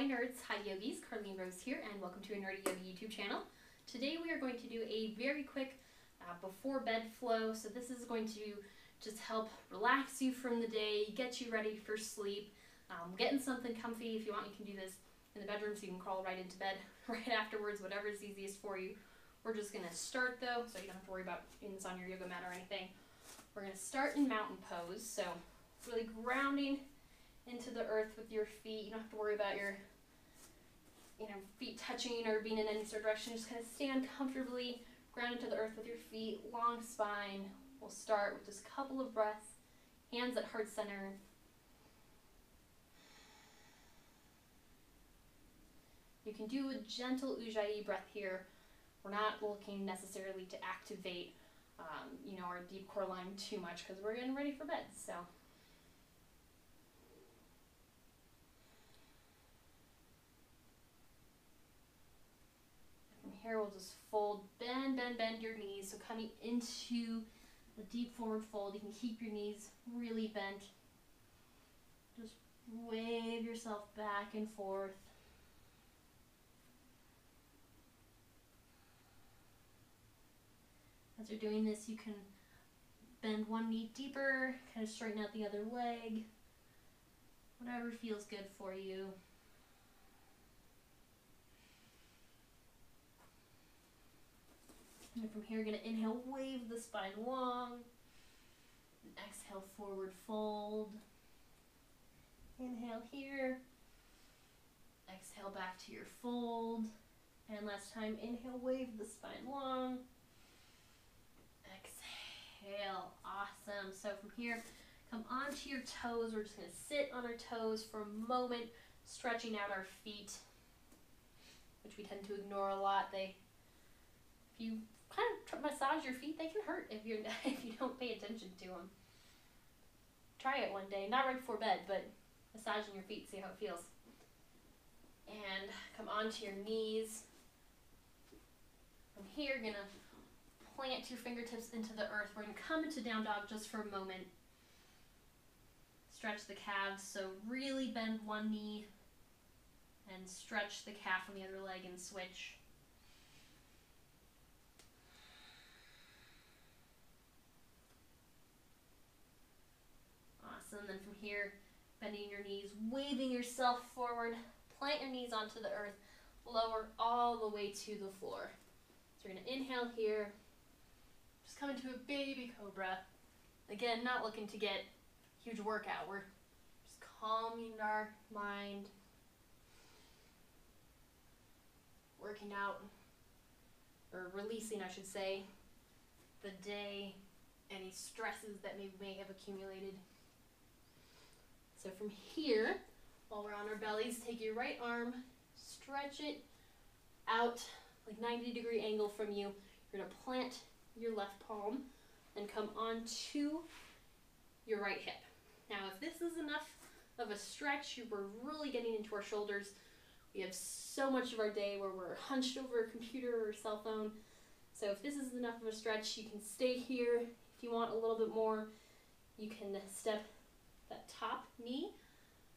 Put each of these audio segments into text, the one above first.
Hi nerds, hi yogis, Carleen Rose here and welcome to a Nerdi Yogi YouTube channel. Today we are going to do a very quick uh, before bed flow. So this is going to just help relax you from the day, get you ready for sleep, um, get in something comfy. If you want, you can do this in the bedroom so you can crawl right into bed right afterwards, whatever is easiest for you. We're just gonna start though, so you don't have to worry about doing on your yoga mat or anything. We're gonna start in mountain pose. So really grounding into the earth with your feet. You don't have to worry about your you know, feet touching or being in any sort of direction. Just kind of stand comfortably, grounded to the earth with your feet, long spine. We'll start with just a couple of breaths, hands at heart center. You can do a gentle ujjayi breath here. We're not looking necessarily to activate, um, you know, our deep core line too much because we're getting ready for bed. So. Here we'll just fold, bend, bend, bend your knees. So coming into the deep forward fold, you can keep your knees really bent. Just wave yourself back and forth. As you're doing this, you can bend one knee deeper, kind of straighten out the other leg, whatever feels good for you. And from here, you're going to inhale, wave the spine long. And exhale, forward fold. Inhale here. Exhale back to your fold. And last time, inhale, wave the spine long. Exhale, awesome. So from here, come onto your toes. We're just to sit on our toes for a moment, stretching out our feet, which we tend to ignore a lot. They, if you kind of massage your feet. They can hurt if you're if you don't pay attention to them. Try it one day, not right before bed, but massaging your feet, see how it feels. And come onto your knees. From here, you're gonna plant your fingertips into the earth. We're gonna come into down dog just for a moment. Stretch the calves, so really bend one knee and stretch the calf on the other leg and switch. And then from here, bending your knees, waving yourself forward, plant your knees onto the earth, lower all the way to the floor. So you're gonna inhale here, just come into a baby cobra. Again, not looking to get huge workout. We're just calming our mind, working out, or releasing, I should say, the day, any stresses that may, may have accumulated. So from here, while we're on our bellies, take your right arm, stretch it out like 90 degree angle from you. You're gonna plant your left palm and come onto your right hip. Now, if this is enough of a stretch, we're really getting into our shoulders. We have so much of our day where we're hunched over a computer or a cell phone. So if this is enough of a stretch, you can stay here. If you want a little bit more, you can step that top knee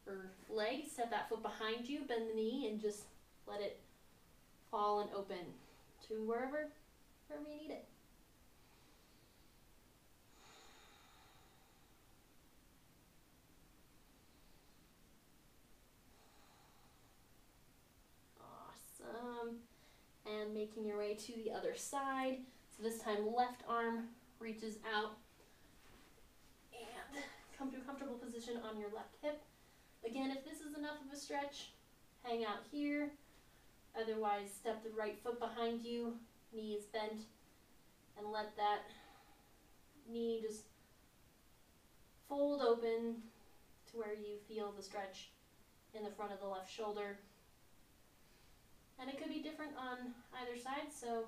or leg, set that foot behind you, bend the knee, and just let it fall and open to wherever, wherever you need it. Awesome. And making your way to the other side. So this time left arm reaches out come to a comfortable position on your left hip. Again, if this is enough of a stretch, hang out here. Otherwise, step the right foot behind you, knee is bent, and let that knee just fold open to where you feel the stretch in the front of the left shoulder. And it could be different on either side, so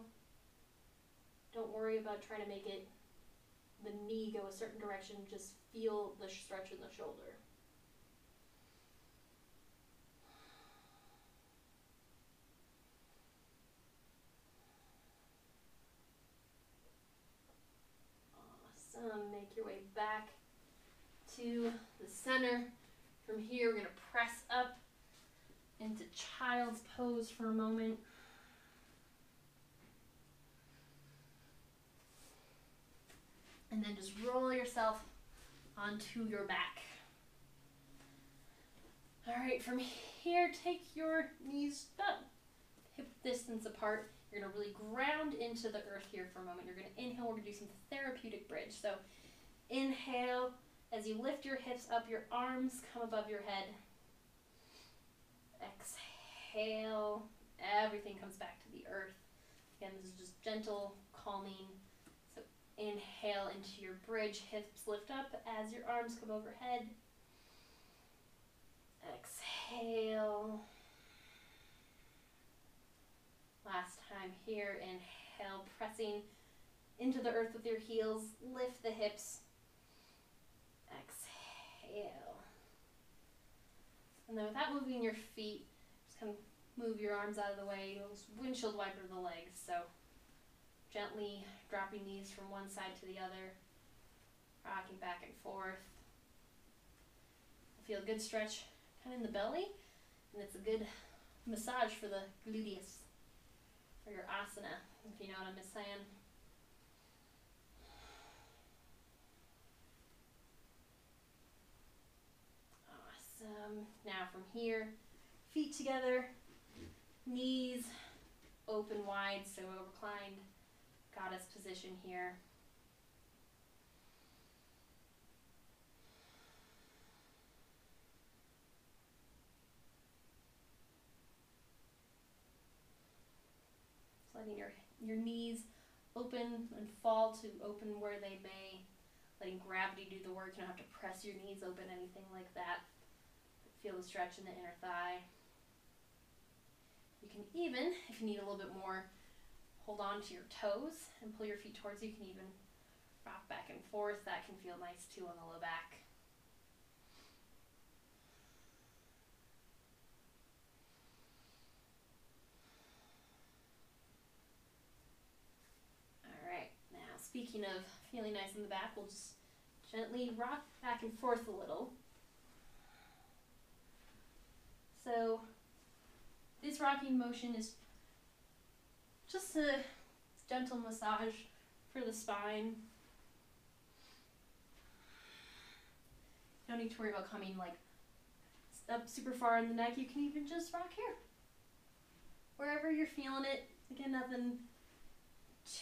don't worry about trying to make it the knee go a certain direction, just feel the stretch in the shoulder. Awesome. Make your way back to the center. From here, we're going to press up into child's pose for a moment. And then just onto your back. All right, from here, take your knees about hip distance apart. You're gonna really ground into the earth here for a moment. You're gonna inhale, we're gonna do some therapeutic bridge. So inhale, as you lift your hips up, your arms come above your head. Exhale, everything comes back to the earth. Again, this is just gentle, calming. Inhale into your bridge, hips lift up as your arms come overhead. Exhale. Last time here, inhale, pressing into the earth with your heels, lift the hips. Exhale. And then without moving your feet, just kind of move your arms out of the way, windshield wiper the legs. So gently dropping these from one side to the other, rocking back and forth. Feel a good stretch kind of in the belly, and it's a good massage for the gluteus for your asana, if you know what I'm saying. Awesome. Now from here, feet together, knees open wide, so a reclined goddess position here. letting your your knees open and fall to open where they may. Letting gravity do the work. You don't have to press your knees open, anything like that. Feel the stretch in the inner thigh. You can even, if you need a little bit more, hold on to your toes and pull your feet towards you. You can even rock back and forth. That can feel nice too on the low back. Alright, now speaking of feeling nice in the back, we'll just gently rock back and forth a little. So this rocking motion is just a gentle massage for the spine. You don't need to worry about coming like up super far in the neck. You can even just rock here. Wherever you're feeling it. Again, nothing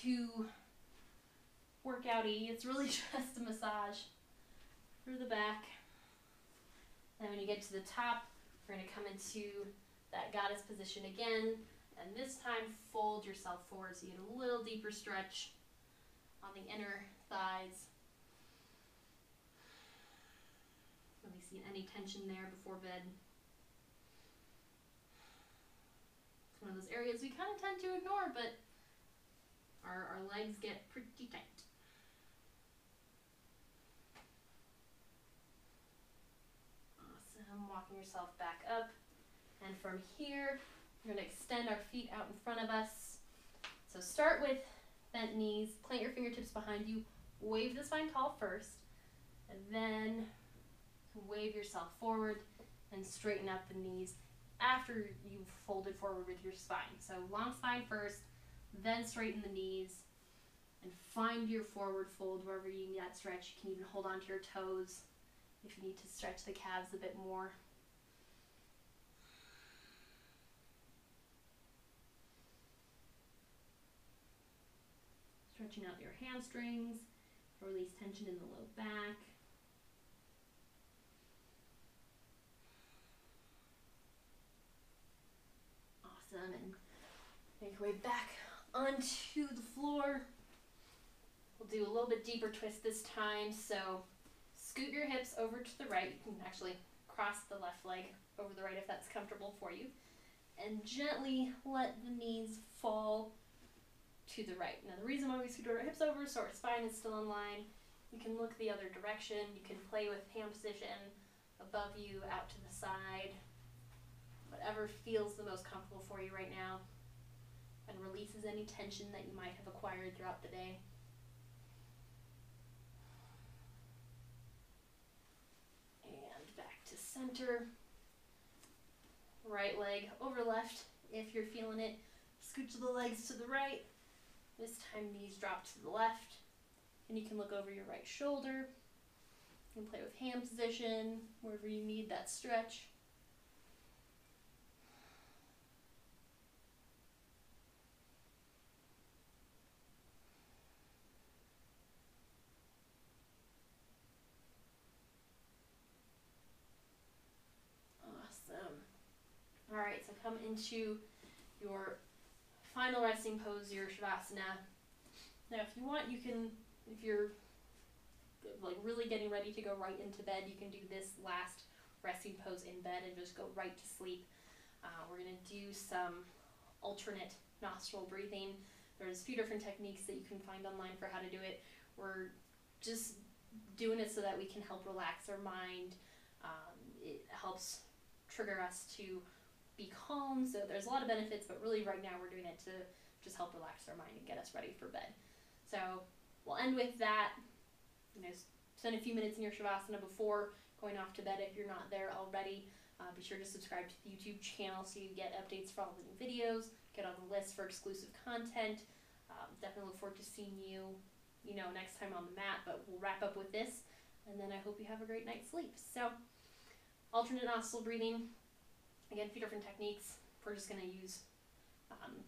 too workouty. It's really just a massage through the back. And when you get to the top, we're going to come into that goddess position again. And this time, fold yourself forward so you get a little deeper stretch on the inner thighs. Releasing any tension there before bed. It's one of those areas we kind of tend to ignore, but our, our legs get pretty tight. Awesome, walking yourself back up. And from here, we're going to extend our feet out in front of us. So start with bent knees, plant your fingertips behind you, wave the spine tall first, and then wave yourself forward and straighten up the knees after you've folded forward with your spine. So long spine first, then straighten the knees and find your forward fold wherever you need that stretch. You can even hold onto your toes if you need to stretch the calves a bit more. Stretching out your hamstrings, release tension in the low back. Awesome, and make your way back onto the floor. We'll do a little bit deeper twist this time, so Scoot your hips over to the right. You can actually cross the left leg over the right if that's comfortable for you. And gently let the knees fall to the right. Now the reason why we scoot our hips over so our spine is still in line, you can look the other direction. You can play with hand position above you, out to the side, whatever feels the most comfortable for you right now and releases any tension that you might have acquired throughout the day. And back to center. right leg over left if you're feeling it. Scooch the legs to the right. This time knees drop to the left. And you can look over your right shoulder. You can play with hand position, wherever you need that stretch. Awesome. All right, so come into your final resting pose, your Shavasana. Now, if you want, you can, if you're like really getting ready to go right into bed, you can do this last resting pose in bed and just go right to sleep. Uh, we're gonna do some alternate nostril breathing. There's a few different techniques that you can find online for how to do it. We're just doing it so that we can help relax our mind. Um, it helps trigger us to be calm. So there's a lot of benefits, but really right now we're doing it to just help relax our mind and get us ready for bed. So we'll end with that. You know, spend a few minutes in your shavasana before going off to bed if you're not there already. Uh, be sure to subscribe to the YouTube channel so you get updates for all the new videos, get on the list for exclusive content. Um, definitely look forward to seeing you, you know, next time on the mat. But we'll wrap up with this, and then I hope you have a great night's sleep. So, alternate nostril breathing. Again, a few different techniques. We're just gonna use um,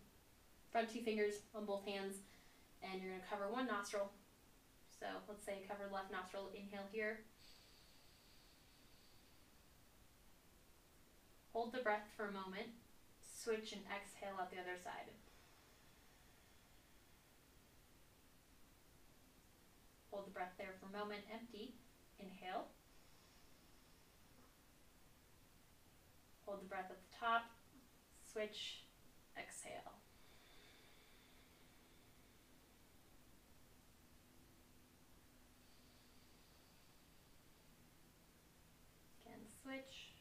front two fingers on both hands, and you're gonna cover one nostril. So let's say cover left nostril. Inhale here. Hold the breath for a moment. Switch and exhale out the other side. Hold the breath there for a moment. Empty. Inhale. Hold the breath at the top. Switch. Exhale. Again, switch.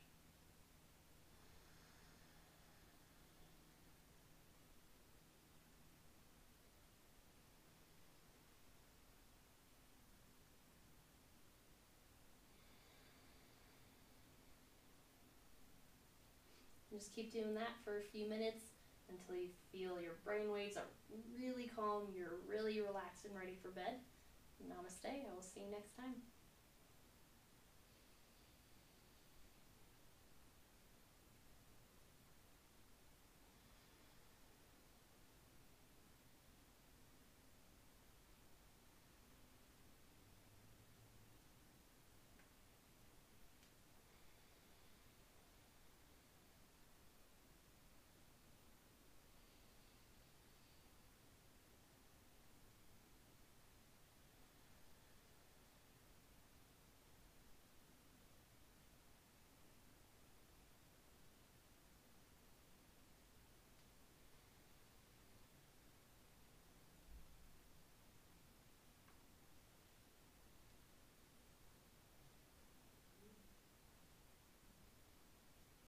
Just keep doing that for a few minutes until you feel your brain waves are really calm, you're really relaxed and ready for bed. Namaste. I will see you next time.